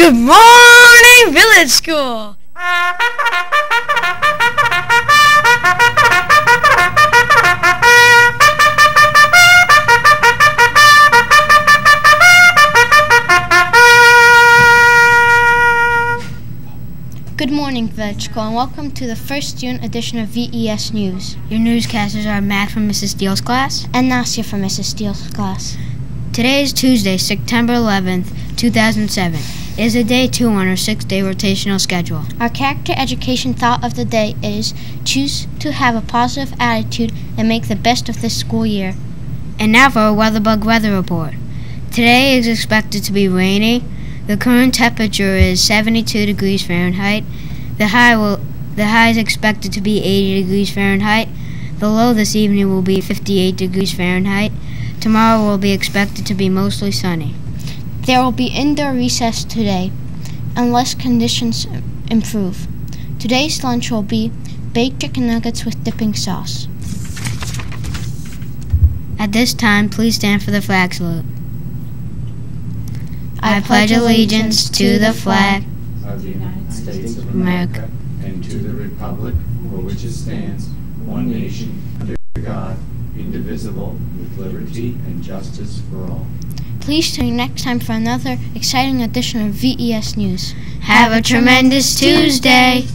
Good morning, Village School! Good morning, Village School, and welcome to the first June edition of VES News. Your newscasters are Matt from Mrs. Steele's class. And Nastia from Mrs. Steele's class. Today is Tuesday, September 11th, 2007. It is a day two on our six day rotational schedule. Our character education thought of the day is choose to have a positive attitude and make the best of this school year. And now for a WeatherBug weather report. Today is expected to be rainy. The current temperature is 72 degrees Fahrenheit. The high will the high is expected to be 80 degrees Fahrenheit. The low this evening will be 58 degrees Fahrenheit. Tomorrow will be expected to be mostly sunny. There will be indoor recess today, unless conditions improve. Today's lunch will be baked chicken nuggets with dipping sauce. At this time, please stand for the flag salute. I pledge allegiance to the flag of the United States of America and to the republic for which it stands, one nation, under God, indivisible, with liberty and justice for all. Please tune in next time for another exciting edition of VES News. Have a tremendous Tuesday!